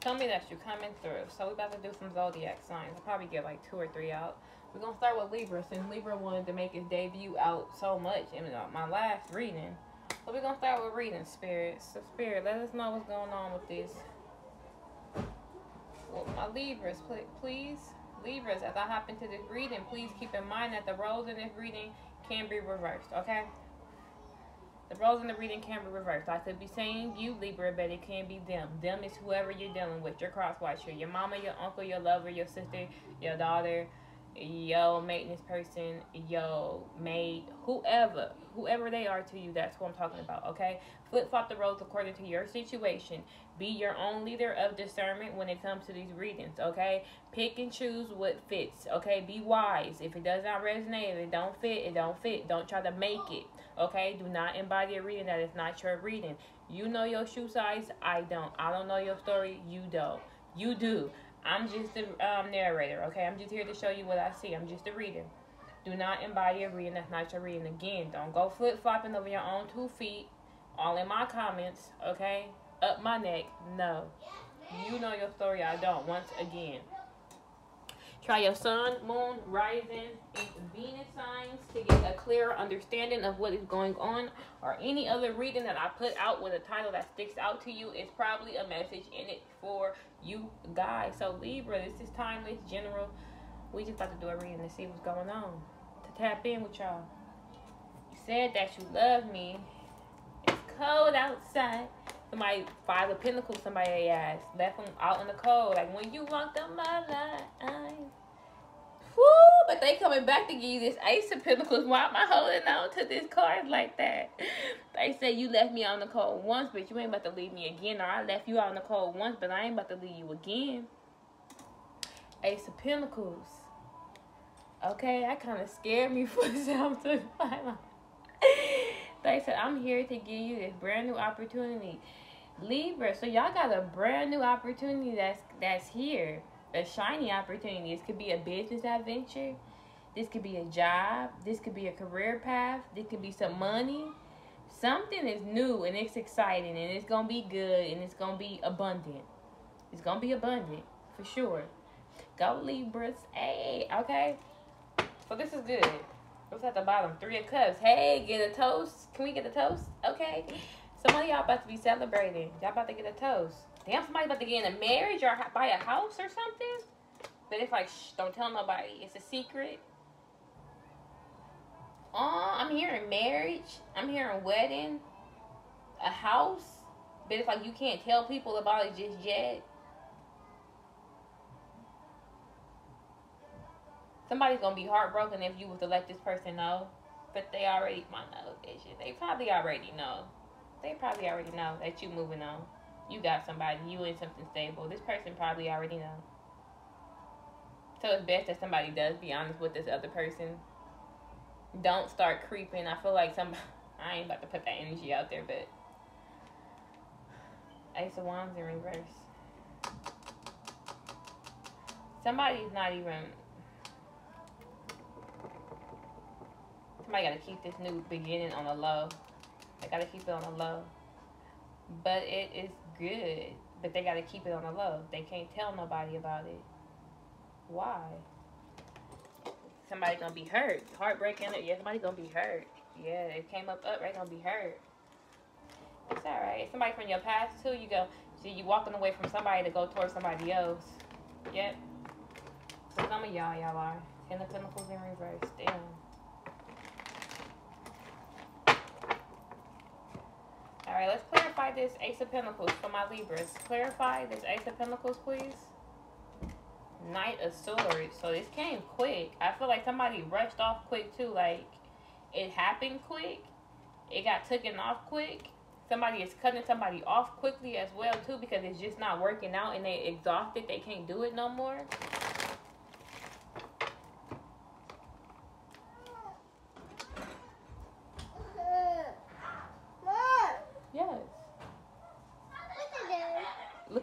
Tell me that you're coming through. So we're about to do some zodiac signs. I'll probably get like two or three out. We're gonna start with Libra since Libra wanted to make his debut out so much in uh, my last reading. So we're gonna start with reading spirits. So spirit, let us know what's going on with this. Well, my Libras, please. Libras, as I hop into this reading, please keep in mind that the roles in this reading can be reversed, okay? The roles in the reading can be reversed. I could be saying you, Libra, but it can be them. Them is whoever you're dealing with, your crosswatcher, your mama, your uncle, your lover, your sister, your daughter, your maintenance person, yo maid, whoever, whoever they are to you, that's what I'm talking about, okay? Flip flop the roles according to your situation. Be your own leader of discernment when it comes to these readings, okay? Pick and choose what fits, okay? Be wise. If it does not resonate, if it don't fit, it don't fit. Don't try to make it, okay? Do not embody a reading that is not your reading. You know your shoe size, I don't. I don't know your story, you don't. You do. I'm just the um, narrator, okay? I'm just here to show you what I see. I'm just a reader. Do not embody a reading that's not your reading. Again, don't go flip flopping over your own two feet, all in my comments, okay? Up my neck. No. You know your story. I don't. Once again. Try your sun, moon, rising, and Venus signs to get a clearer understanding of what is going on or any other reading that I put out with a title that sticks out to you is probably a message in it for you guys. So Libra, this is timeless, general. We just about to do a reading to see what's going on. To tap in with y'all. You said that you love me. It's cold outside. Somebody, five of pentacles, somebody asked. Left them out in the cold. Like when you walked on my line. Woo! But they coming back to give you this Ace of Pentacles. Why am I holding on to this card like that? They say you left me on the cold once, but you ain't about to leave me again. Or I left you in the cold once, but I ain't about to leave you again. Ace of Pentacles. Okay, that kind of scared me for something. they said, I'm here to give you this brand new opportunity. Libra, so y'all got a brand new opportunity that's that's here a shiny opportunity. This could be a business adventure. This could be a job. This could be a career path. This could be some money. Something is new and it's exciting and it's going to be good and it's going to be abundant. It's going to be abundant for sure. Go Libras. Hey, okay. So this is good. What's at the bottom? Three of Cups. Hey, get a toast. Can we get a toast? Okay. Some of y'all about to be celebrating. Y'all about to get a toast. Damn, somebody about to get in a marriage or buy a house or something. But it's like, shh, don't tell nobody. It's a secret. Oh, I'm hearing marriage. I'm hearing wedding. A house. But it's like you can't tell people about it just yet. Somebody's gonna be heartbroken if you was to let this person know. But they already might know. They probably already know. They probably already know that you moving on you got somebody, you in something stable. This person probably already know. So it's best that somebody does be honest with this other person. Don't start creeping. I feel like some I ain't about to put that energy out there, but Ace of Wands in reverse. Somebody's not even somebody gotta keep this new beginning on the low. They gotta keep it on the low. But it is good, but they got to keep it on the low. They can't tell nobody about it. Why? Somebody gonna be hurt. Heartbreaking. Yeah, somebody gonna be hurt. Yeah, it came up up. Right, gonna be hurt. It's all right. Somebody from your past too. You go. So you walking away from somebody to go towards somebody else. Yep. So some of y'all, y'all are. Ten of Pentacles in reverse. Damn. All right, let's clarify this Ace of Pentacles for my Libras. Clarify this Ace of Pentacles, please. Knight of Swords. So this came quick. I feel like somebody rushed off quick too. Like it happened quick. It got taken off quick. Somebody is cutting somebody off quickly as well too because it's just not working out and they exhausted. They can't do it no more.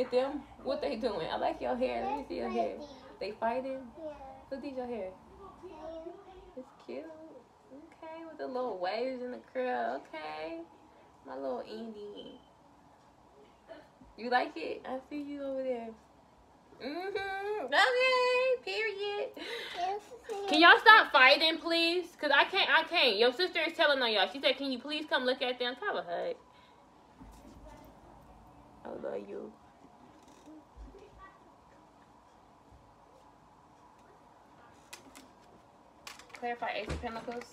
At them. What they doing? I like your hair. Let me see your hair. They fighting? Yeah. Look at your hair. It's cute. Okay, with the little waves in the curl. Okay. My little Indie. You like it? I see you over there. Mm-hmm. Okay. Period. Can y'all stop fighting, please? Cause I can't. I can't. Your sister is telling on y'all. She said, "Can you please come look at them?" A hug. I love you. Clarify Ace of Pentacles.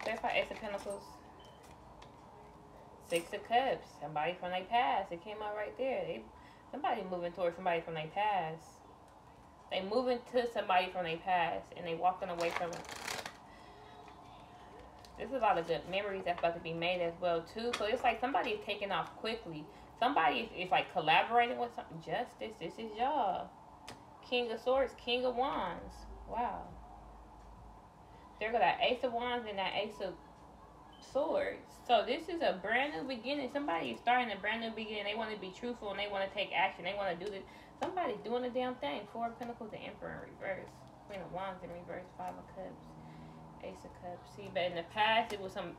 Clarify Ace of Pentacles. Six of Cups. Somebody from their past. It came out right there. They, somebody moving towards somebody from their past. They moving to somebody from their past and they walking away from it. There's a lot of good memories that's about to be made as well too. So it's like somebody is taking off quickly. Somebody is, is like collaborating with something. Justice, this is y'all. King of Swords, King of Wands. Wow. There go that Ace of Wands and that Ace of Swords. So this is a brand new beginning. Somebody is starting a brand new beginning. They want to be truthful and they want to take action. They want to do this. Somebody's doing a damn thing. Four of Pentacles, the Emperor in reverse. Queen of Wands in reverse. Five of Cups. Ace of Cups. See, but in the past, it was some,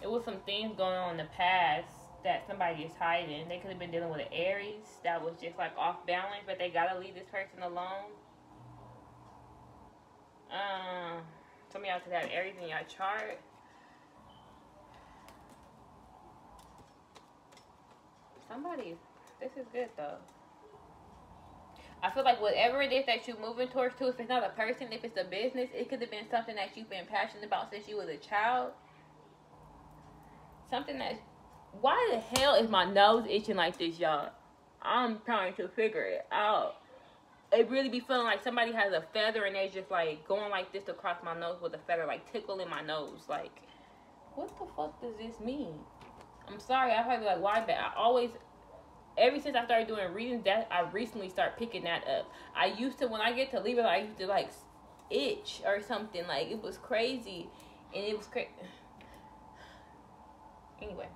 it was some things going on in the past that somebody is hiding. They could have been dealing with an Aries that was just like off balance, but they gotta leave this person alone. Um, some of y'all could have Aries in your chart. Somebody, this is good though. I feel like whatever it is that you're moving towards to, if it's not a person, if it's a business, it could have been something that you've been passionate about since you was a child. Something that why the hell is my nose itching like this, y'all? I'm trying to figure it out. It really be feeling like somebody has a feather and they just like going like this across my nose with a feather, like tickling my nose. Like, what the fuck does this mean? I'm sorry, I probably like why, but I always, ever since I started doing readings, that I recently start picking that up. I used to when I get to leave it, I used to like itch or something. Like it was crazy, and it was crazy. Anyway.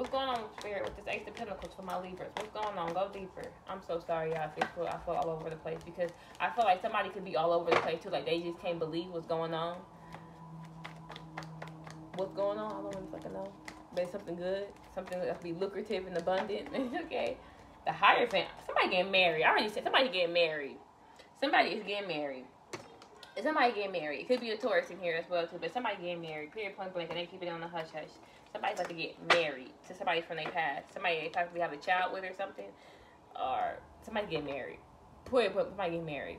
What's going on, Spirit, with this Ace of Pentacles for my Libras? What's going on? Go deeper. I'm so sorry, y'all. I feel, I feel all over the place because I feel like somebody could be all over the place, too. Like, they just can't believe what's going on. What's going on? I don't really fucking know. But it's something good. Something that be lucrative and abundant. okay. The Hierophant. Somebody getting married. I already said somebody getting married. Somebody is getting married. Somebody getting married. It could be a Taurus in here as well, too. But somebody getting married. Period, point blank. And they keep it on the hush hush somebody's about to get married to somebody from their past. Somebody they possibly have a child with or something. Or somebody getting married. Put, put somebody get married.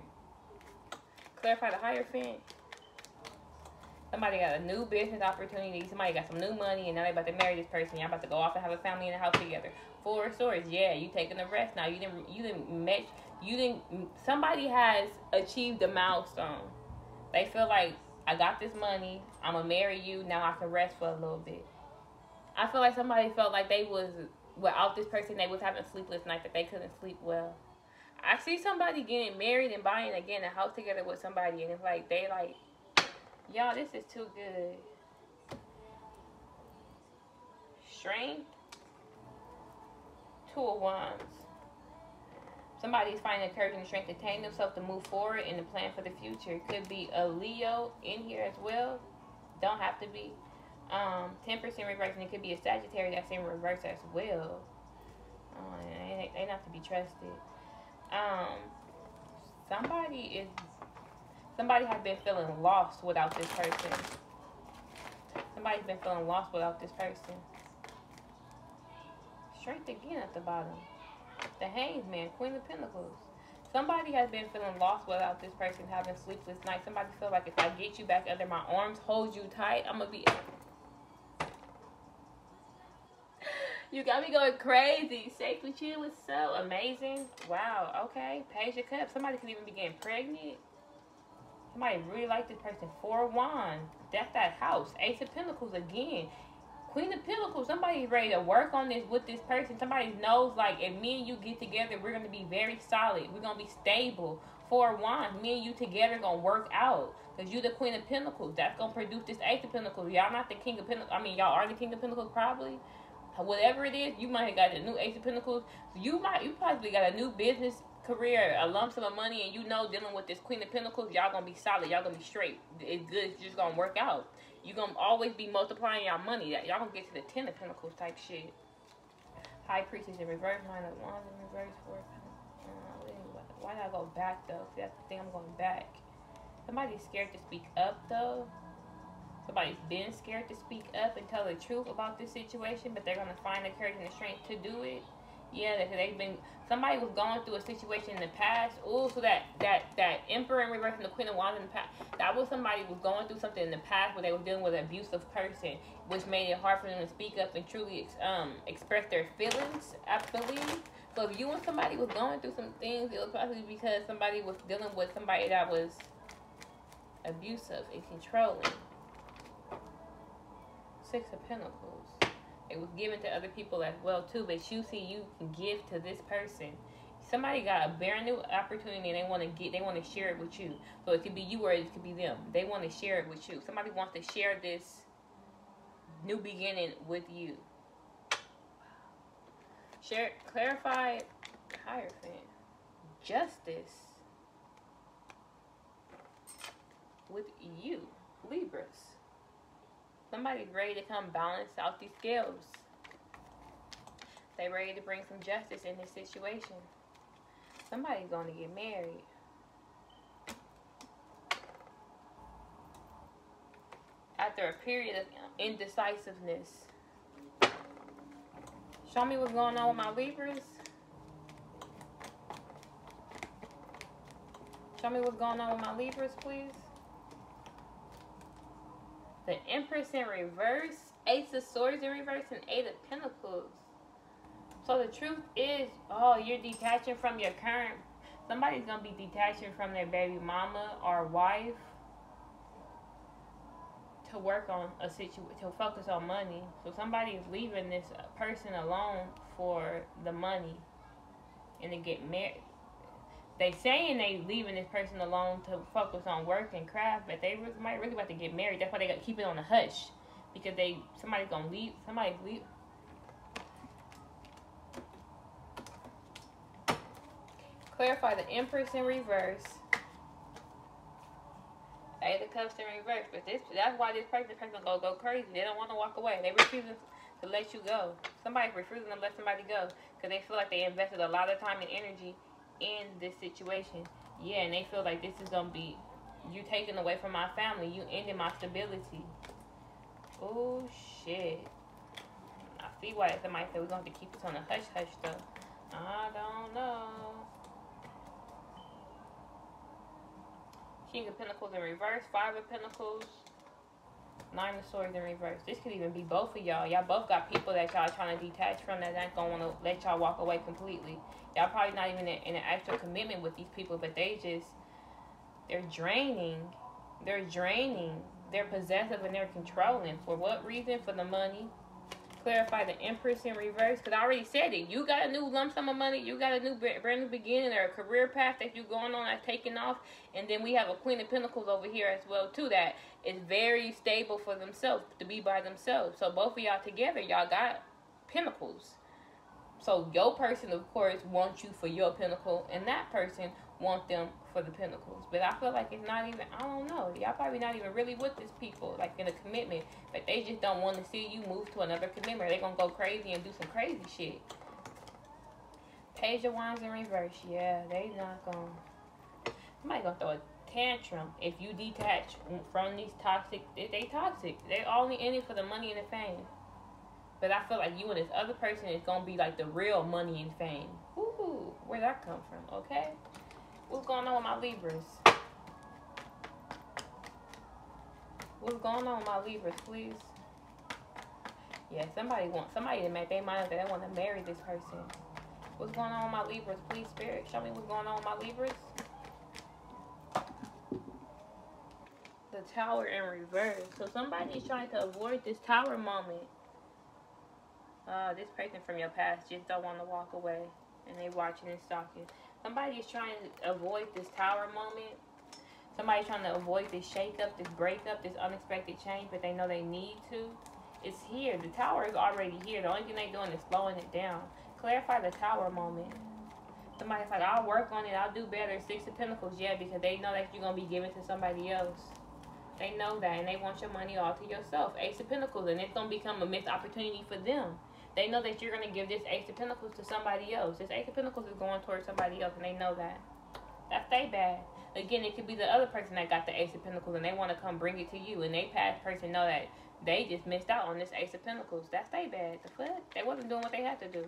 Clarify the higher Hierophant. Somebody got a new business opportunity. Somebody got some new money, and now they about to marry this person. Y'all about to go off and have a family in the house together. Four swords. Yeah, you taking the rest now. You didn't. You didn't match. You didn't. Somebody has achieved a milestone. They feel like I got this money. I'm gonna marry you. Now I can rest for a little bit. I feel like somebody felt like they was without this person, they was having sleepless nights, that they couldn't sleep well. I see somebody getting married and buying again a house together with somebody, and it's like they like, y'all, this is too good. Strength, two of wands. Somebody's finding the courage and strength to tame themselves to move forward and to plan for the future. Could be a Leo in here as well. Don't have to be um, 10% reverse, and it could be a Sagittarius that's in reverse as well. Uh, they, they not to be trusted. Um, somebody is, somebody has been feeling lost without this person. Somebody's been feeling lost without this person. Strength again at the bottom. The Hanged Man, Queen of Pentacles. Somebody has been feeling lost without this person having sleepless nights. Somebody feel like if I get you back under my arms, hold you tight, I'm gonna be You got me going crazy. Safe with you is so amazing. Wow, okay. Page of Cups. Somebody could even be getting pregnant. Somebody really like this person. Four of Wands. That's that house. Ace of Pentacles again. Queen of Pentacles. Somebody's ready to work on this with this person. Somebody knows, like, if me and you get together, we're going to be very solid. We're going to be stable. Four Wands. Me and you together going to work out. Because you're the Queen of Pentacles. That's going to produce this Ace of Pentacles. Y'all not the King of Pentacles. I mean, y'all are the King of Pentacles, probably whatever it is, you might have got a new Ace of Pentacles. You might, you possibly got a new business career, a lump sum of money, and you know dealing with this Queen of Pentacles, y'all gonna be solid. Y'all gonna be straight. It's good. It's just gonna work out. you gonna always be multiplying y'all money. Y'all gonna get to the ten of pentacles type shit. High priestess in reverse, nine of wands in reverse, four. Uh, why did I go back though? See, that's the thing. I'm going back. Somebody's scared to speak up though. Somebody's been scared to speak up and tell the truth about this situation, but they're gonna find the courage and the strength to do it. Yeah, because they've been somebody was going through a situation in the past. Oh, so that that that emperor in reverse and the queen of wands in the past. That was somebody was going through something in the past where they were dealing with an abusive person, which made it hard for them to speak up and truly um express their feelings. I believe. So if you and somebody was going through some things, it was probably because somebody was dealing with somebody that was abusive and controlling. Six of Pentacles. It was given to other people as well too, but you see you can give to this person. Somebody got a brand new opportunity and they want to get they want to share it with you. So it could be you or it could be them. They want to share it with you. Somebody wants to share this new beginning with you. Share clarify hierophant. Justice with you, Libras. Somebody's ready to come balance out these scales. They ready to bring some justice in this situation. Somebody's going to get married. After a period of indecisiveness. Show me what's going on with my Libras. Show me what's going on with my Libras, please. The Empress in reverse, Ace of Swords in reverse, and Eight of Pentacles. So the truth is, oh, you're detaching from your current. Somebody's gonna be detaching from their baby mama or wife to work on a situation to focus on money. So somebody is leaving this person alone for the money and to get married they saying they leaving this person alone to focus on work and craft, but they really, might really about to get married. That's why they got to keep it on the hush because they somebody's gonna leave. Somebody leave. Clarify the Empress in reverse. Eight of Cups in reverse, but this that's why this person person gonna go crazy. They don't want to walk away. They refusing to let you go. Somebody's refusing to let somebody go because they feel like they invested a lot of time and energy in this situation. Yeah, and they feel like this is gonna be you taking away from my family, you ending my stability. Oh shit. I see why somebody said we're gonna have to keep this on the hush hush though. I don't know. King of Pentacles in reverse, Five of Pentacles, Nine of Swords in reverse. This could even be both of y'all. Y'all both got people that y'all trying to detach from that ain't gonna want to let y'all walk away completely. Y'all probably not even in, in an actual commitment with these people, but they just they're draining. They're draining. They're possessive and they're controlling. For what reason? For the money clarify the Empress in reverse because I already said it. You got a new lump sum of money. You got a new brand new beginning or a career path that you're going on that's taking off. And then we have a Queen of Pentacles over here as well too that is very stable for themselves to be by themselves. So both of y'all together, y'all got Pentacles. So your person, of course, wants you for your pentacle, and that person want them for the pentacles. But I feel like it's not even, I don't know. Y'all probably not even really with this people, like in a commitment. But they just don't want to see you move to another commitment. They're going to go crazy and do some crazy shit. Page of Wands in reverse. Yeah, they not going to. Somebody going to throw a tantrum if you detach from these toxic. They, toxic. They only in it for the money and the fame. But I feel like you and this other person is gonna be like the real money and fame. Ooh, where that come from? Okay, what's going on with my Libras? What's going on with my Libras, please? Yeah, somebody wants somebody to make their mind that they want to marry this person. What's going on with my Libras, please, Spirit? Show me what's going on with my Libras. The tower in reverse. So somebody's trying to avoid this tower moment uh, this person from your past just don't want to walk away and they watching and stalking. Somebody is trying to avoid this tower moment. Somebody's trying to avoid this shakeup, this breakup, this unexpected change, but they know they need to. It's here. The tower is already here. The only thing they're doing is slowing it down. Clarify the tower moment. Somebody's like, I'll work on it. I'll do better. Six of Pentacles, yeah, because they know that you're going to be giving to somebody else. They know that and they want your money all to yourself. Ace of Pentacles, and it's gonna become a missed opportunity for them. They know that you're gonna give this Ace of Pentacles to somebody else. This Ace of Pentacles is going towards somebody else, and they know that. That's they bad. Again, it could be the other person that got the Ace of Pentacles, and they want to come bring it to you, and they past person know that they just missed out on this Ace of Pentacles. That's they bad. The fuck? They wasn't doing what they had to do.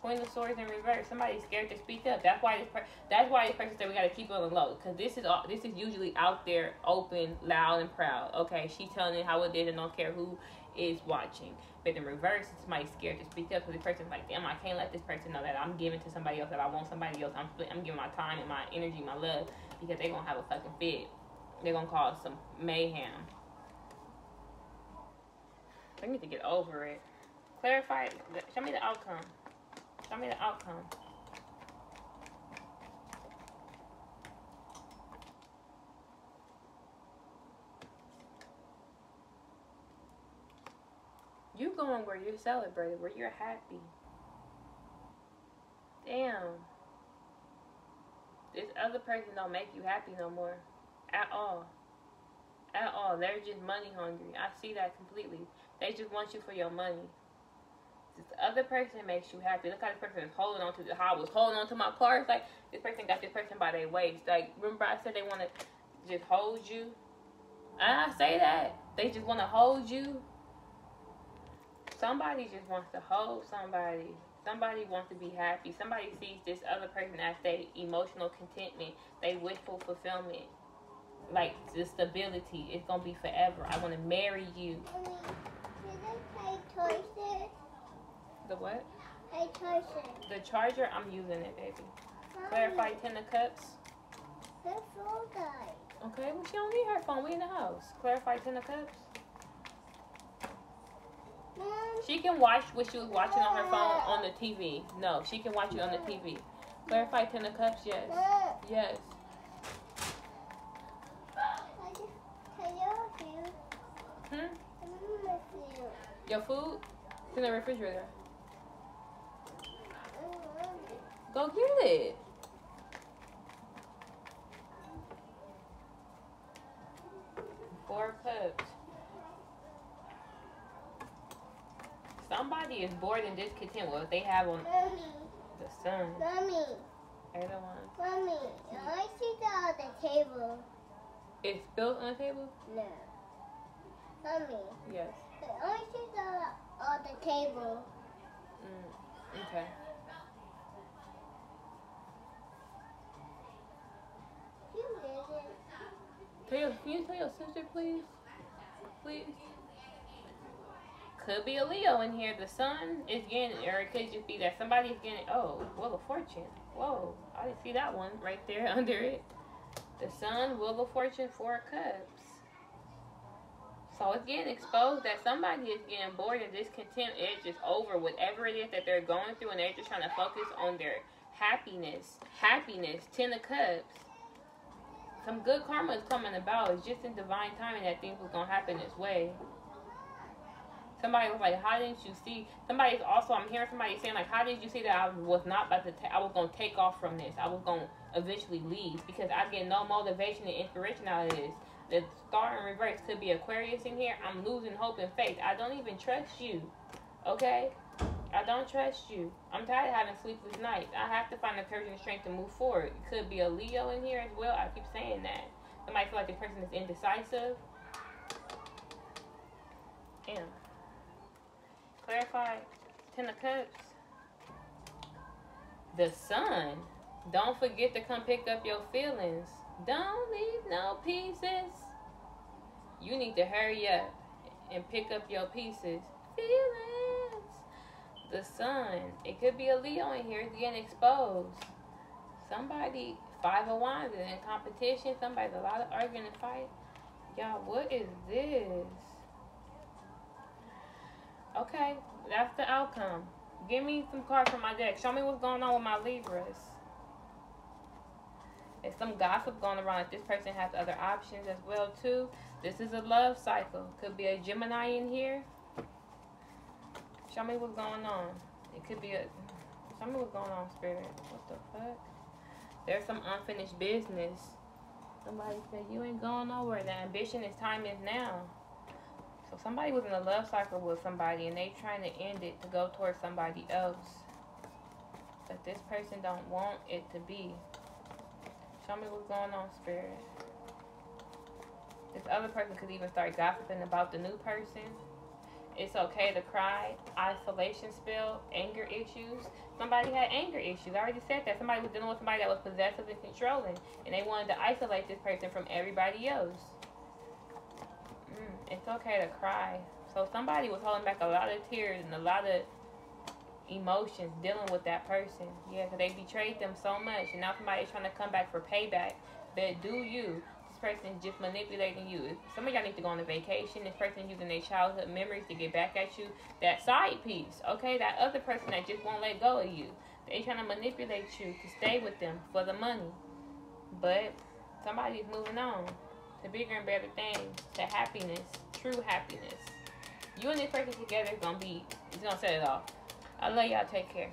Queen of Swords in reverse. Somebody's scared to speak up. That's why this. That's why this person said we gotta keep it on the low. Cause this is all. This is usually out there, open, loud, and proud. Okay, she's telling it how it is and don't care who is watching. But in reverse, it's somebody's scared to speak up because the person's like, damn, I can't let this person know that I'm giving to somebody else that I want somebody else. I'm I'm giving my time and my energy, my love, because they're gonna have a fucking fit. They're gonna cause some mayhem. I need to get over it. Clarify. Show me the outcome. Show me the outcome. You going where you're celebrated, where you're happy. Damn. This other person don't make you happy no more. At all. At all. They're just money hungry. I see that completely. They just want you for your money. This other person makes you happy. Look how this person is holding on to the how I was holding on to my car. It's like this person got this person by their waist. Like remember I said they want to just hold you. I say that. They just want to hold you. Somebody just wants to hold somebody. Somebody wants to be happy. Somebody sees this other person as their emotional contentment, they wishful fulfillment. Like the stability. It's gonna be forever. I wanna marry you. The what? Tyson. The charger, I'm using it, baby. Clarify ten of cups. Her phone died. Okay, well she don't need her phone. We in the house. Clarify ten of cups. She can watch what she was watching on her phone on the TV. No, she can watch it on the TV. Clarify ten of cups, yes. Yes. I just, can you feel? Hmm? I'm gonna feel. Your food? It's in the refrigerator. Go get it. Four cups. Somebody is bored and discontent with what they have on Mommy, the sun. mommy, They're the ones. mommy, I see that on the table. It's spilled on the table? No. Mommy, Yes. I see that on the table. Mm, okay. You. Tell your, can you tell your sister, please? Please. Could be a Leo in here. The sun is getting, or it could just be that somebody's getting. Oh, Wheel of Fortune. Whoa, I didn't see that one right there under it. The sun, Wheel of Fortune, Four Cups. So it's getting exposed that somebody is getting bored and discontent. It's just over whatever it is that they're going through, and they're just trying to focus on their happiness. Happiness, Ten of Cups some good karma is coming about. It's just in divine timing that things was gonna happen this way. Somebody was like, "How didn't you see?" Somebody's also. I'm hearing somebody saying like, "How did you see that I was not about to? Ta- I was gonna take off from this. I was gonna eventually leave because I get no motivation and inspiration out of this." The star in reverse could be Aquarius in here. I'm losing hope and faith. I don't even trust you. Okay. I don't trust you. I'm tired of having sleepless nights. I have to find the courage and strength to move forward. It could be a Leo in here as well. I keep saying that. Somebody feel like the person is indecisive. Damn. Clarify. Ten of Cups. The Sun. Don't forget to come pick up your feelings. Don't leave no pieces. You need to hurry up and pick up your pieces. Feelings. The Sun. It could be a Leo in here. Getting exposed. Somebody, Five of Wands, is in competition. Somebody's a lot of arguing and fight. Y'all, what is this? Okay, that's the outcome. Give me some cards from my deck. Show me what's going on with my Libras. There's some gossip going around that this person has other options as well too. This is a love cycle. Could be a Gemini in here. Show me what's going on. It could be a. Show me what's going on, Spirit. What the fuck? There's some unfinished business. Somebody said you ain't going nowhere. The ambition is time is now. So somebody was in a love cycle with somebody and they trying to end it to go towards somebody else. But this person don't want it to be. Show me what's going on, spirit. This other person could even start gossiping about the new person. It's okay to cry. Isolation spell, anger issues. Somebody had anger issues. I already said that. Somebody was dealing with somebody that was possessive and controlling. And they wanted to isolate this person from everybody else. Mm, it's okay to cry. So somebody was holding back a lot of tears and a lot of emotions dealing with that person. Yeah, because they betrayed them so much. And now somebody's trying to come back for payback. But do you This person just manipulating you. Some of y'all need to go on a vacation. This person using their childhood memories to get back at you. That side piece, okay? That other person that just won't let go of you. They trying to manipulate you to stay with them for the money. But somebody's moving on to bigger and better things, to happiness, true happiness. You and this person together is gonna be, it's gonna set it off. I love y'all. Take care.